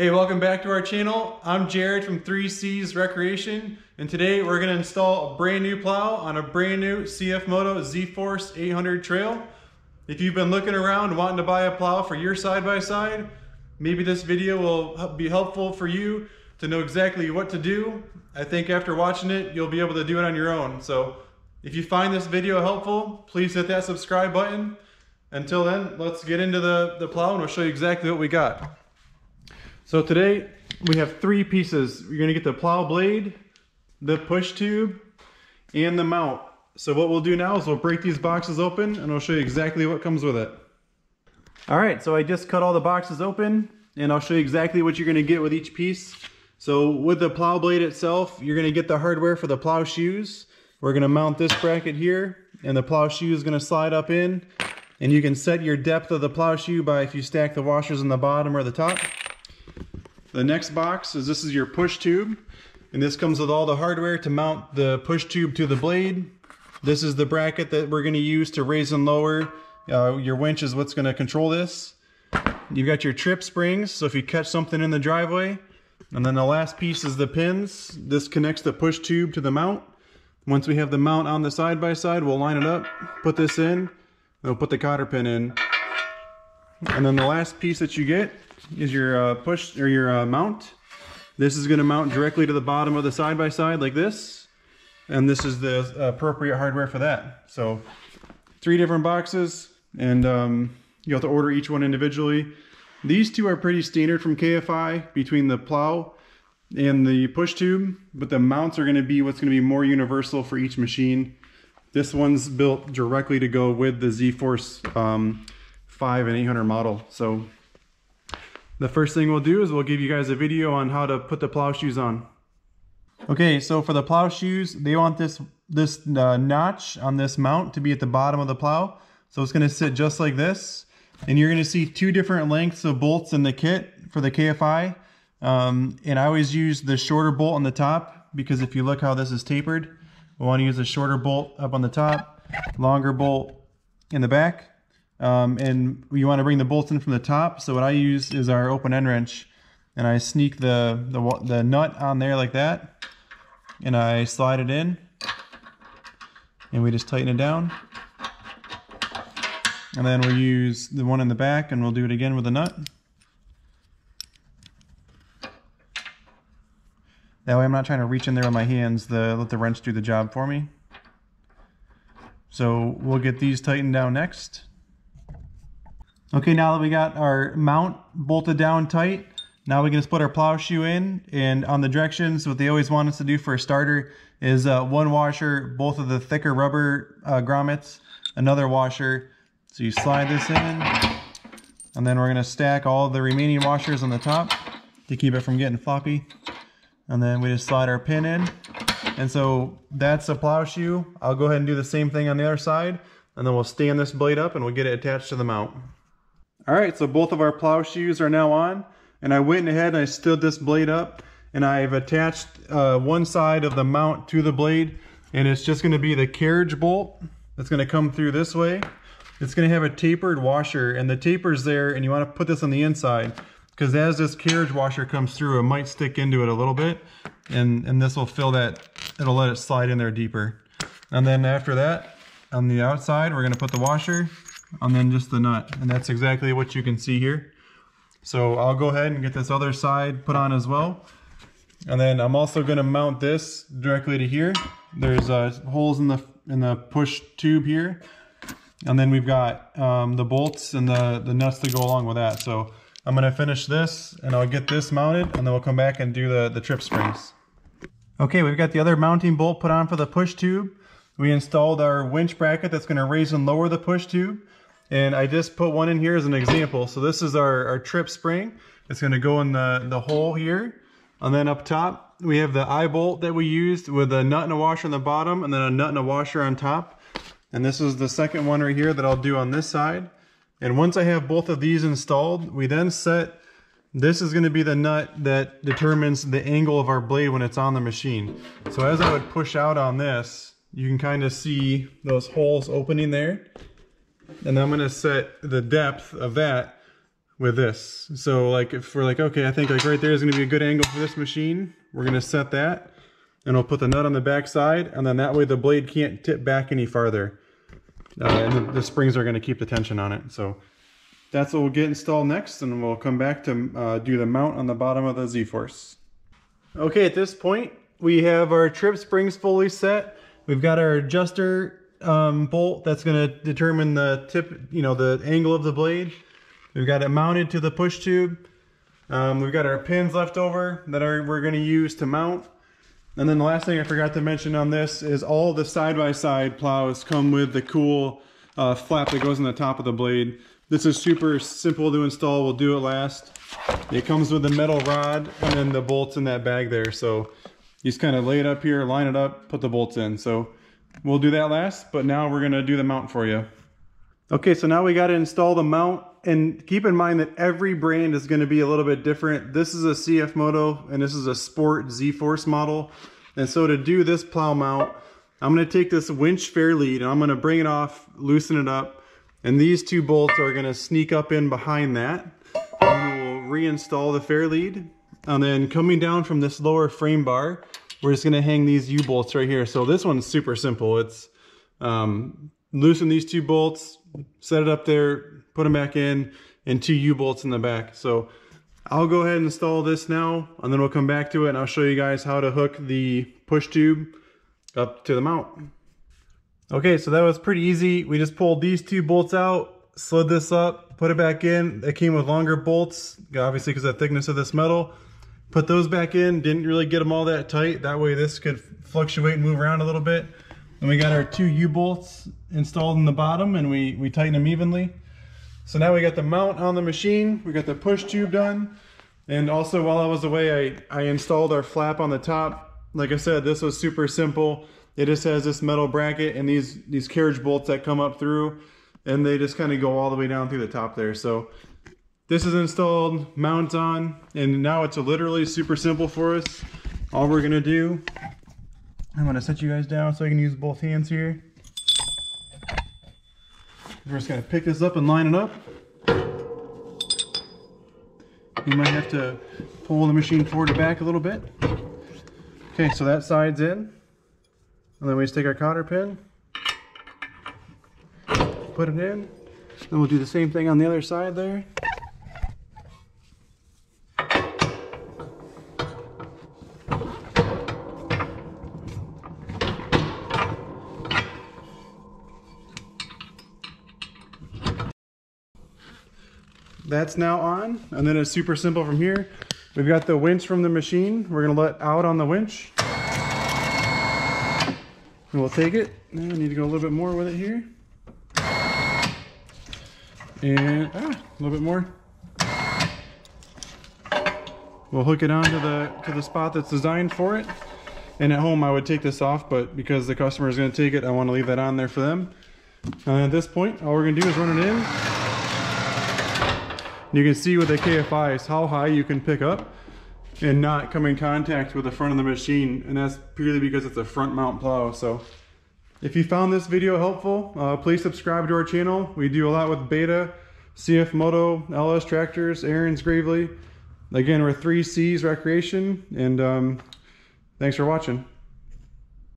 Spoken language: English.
Hey, welcome back to our channel. I'm Jared from 3 Seas Recreation, and today we're gonna install a brand new plow on a brand new CF Moto ZForce 800 trail. If you've been looking around wanting to buy a plow for your side-by-side, -side, maybe this video will be helpful for you to know exactly what to do. I think after watching it, you'll be able to do it on your own. So if you find this video helpful, please hit that subscribe button. Until then, let's get into the, the plow and we'll show you exactly what we got. So today we have three pieces. You're gonna get the plow blade, the push tube, and the mount. So what we'll do now is we'll break these boxes open and I'll show you exactly what comes with it. All right, so I just cut all the boxes open and I'll show you exactly what you're gonna get with each piece. So with the plow blade itself, you're gonna get the hardware for the plow shoes. We're gonna mount this bracket here and the plow shoe is gonna slide up in and you can set your depth of the plow shoe by if you stack the washers in the bottom or the top. The next box is this is your push tube. And this comes with all the hardware to mount the push tube to the blade. This is the bracket that we're gonna use to raise and lower. Uh, your winch is what's gonna control this. You've got your trip springs, so if you catch something in the driveway. And then the last piece is the pins. This connects the push tube to the mount. Once we have the mount on the side by side, we'll line it up, put this in, we'll put the cotter pin in. And then the last piece that you get is your uh, push or your uh, mount. This is going to mount directly to the bottom of the side by side like this. And this is the appropriate hardware for that. So three different boxes and um, you have to order each one individually. These two are pretty standard from KFI between the plow and the push tube, but the mounts are going to be what's going to be more universal for each machine. This one's built directly to go with the ZForce um, 5 and 800 model. So the first thing we'll do is we'll give you guys a video on how to put the plow shoes on. Okay, so for the plow shoes, they want this this uh, notch on this mount to be at the bottom of the plow. So it's gonna sit just like this. And you're gonna see two different lengths of bolts in the kit for the KFI. Um, and I always use the shorter bolt on the top because if you look how this is tapered, we wanna use a shorter bolt up on the top, longer bolt in the back. Um, and you want to bring the bolts in from the top. So what I use is our open end wrench and I sneak the, the, the nut on there like that and I slide it in and we just tighten it down. And then we'll use the one in the back and we'll do it again with the nut. That way I'm not trying to reach in there with my hands, the, let the wrench do the job for me. So we'll get these tightened down next. Okay, now that we got our mount bolted down tight, now we can just put our plow shoe in and on the directions, what they always want us to do for a starter is uh, one washer, both of the thicker rubber uh, grommets, another washer. So you slide this in and then we're gonna stack all the remaining washers on the top to keep it from getting floppy. And then we just slide our pin in. And so that's a plow shoe. I'll go ahead and do the same thing on the other side and then we'll stand this blade up and we'll get it attached to the mount. All right, so both of our plow shoes are now on, and I went ahead and I stood this blade up, and I've attached uh, one side of the mount to the blade, and it's just gonna be the carriage bolt that's gonna come through this way. It's gonna have a tapered washer, and the taper's there, and you wanna put this on the inside, because as this carriage washer comes through, it might stick into it a little bit, and, and this will fill that, it'll let it slide in there deeper. And then after that, on the outside, we're gonna put the washer, and then just the nut. And that's exactly what you can see here. So I'll go ahead and get this other side put on as well. And then I'm also gonna mount this directly to here. There's uh, holes in the in the push tube here. And then we've got um, the bolts and the, the nuts to go along with that. So I'm gonna finish this and I'll get this mounted and then we'll come back and do the, the trip springs. Okay, we've got the other mounting bolt put on for the push tube. We installed our winch bracket that's gonna raise and lower the push tube. And I just put one in here as an example. So this is our, our trip spring. It's gonna go in the, the hole here. And then up top, we have the eye bolt that we used with a nut and a washer on the bottom and then a nut and a washer on top. And this is the second one right here that I'll do on this side. And once I have both of these installed, we then set, this is gonna be the nut that determines the angle of our blade when it's on the machine. So as I would push out on this, you can kind of see those holes opening there and I'm going to set the depth of that with this. So like if we're like, okay, I think like right there is gonna be a good angle for this machine, we're gonna set that and we'll put the nut on the back side and then that way the blade can't tip back any farther. Uh, and the, the, springs are gonna keep the tension on it. So that's what we'll get installed next and we'll come back to uh, do the mount on the bottom of the ZForce. Okay, at this point, we have our trip springs fully set. We've got our adjuster um, bolt that's gonna determine the tip, you know, the angle of the blade. We've got it mounted to the push tube. Um, we've got our pins left over that are, we're gonna use to mount. And then the last thing I forgot to mention on this is all the side-by-side -side plows come with the cool uh, flap that goes on the top of the blade. This is super simple to install, we'll do it last. It comes with a metal rod and then the bolts in that bag there. So you just kind of lay it up here, line it up, put the bolts in. So we'll do that last, but now we're gonna do the mount for you. Okay, so now we gotta install the mount and keep in mind that every brand is gonna be a little bit different. This is a CFMoto and this is a Sport ZForce model. And so to do this plow mount, I'm gonna take this winch fair lead and I'm gonna bring it off, loosen it up, and these two bolts are gonna sneak up in behind that. And we'll reinstall the fair lead. And then coming down from this lower frame bar, we're just gonna hang these U-bolts right here. So this one's super simple. It's um, loosen these two bolts, set it up there, put them back in, and two U-bolts in the back. So I'll go ahead and install this now, and then we'll come back to it and I'll show you guys how to hook the push tube up to the mount. Okay, so that was pretty easy. We just pulled these two bolts out, slid this up, put it back in. It came with longer bolts, obviously because of the thickness of this metal. Put those back in, didn't really get them all that tight. That way this could fluctuate and move around a little bit. Then we got our two U-bolts installed in the bottom and we, we tighten them evenly. So now we got the mount on the machine, we got the push tube done. And also while I was away, I, I installed our flap on the top. Like I said, this was super simple. It just has this metal bracket and these, these carriage bolts that come up through and they just kind of go all the way down through the top there. So this is installed, mount on, and now it's literally super simple for us. All we're gonna do, I'm gonna set you guys down so I can use both hands here. We're just gonna pick this up and line it up. You might have to pull the machine forward or back a little bit. Okay, so that side's in. And then we just take our cotter pin, put it in. Then we'll do the same thing on the other side there. That's now on, and then it's super simple from here. We've got the winch from the machine. We're gonna let out on the winch. And we'll take it. Now I need to go a little bit more with it here. And ah, a little bit more. We'll hook it onto the to the spot that's designed for it. And at home I would take this off, but because the customer is going to take it, I want to leave that on there for them. And at this point, all we're going to do is run it in. You can see with the KFI is how high you can pick up and not come in contact with the front of the machine. And that's purely because it's a front mount plow. So if you found this video helpful uh, please subscribe to our channel. We do a lot with beta CFMoto ls tractors Ariens gravely. Again we're three Seas recreation. And um, thanks for watching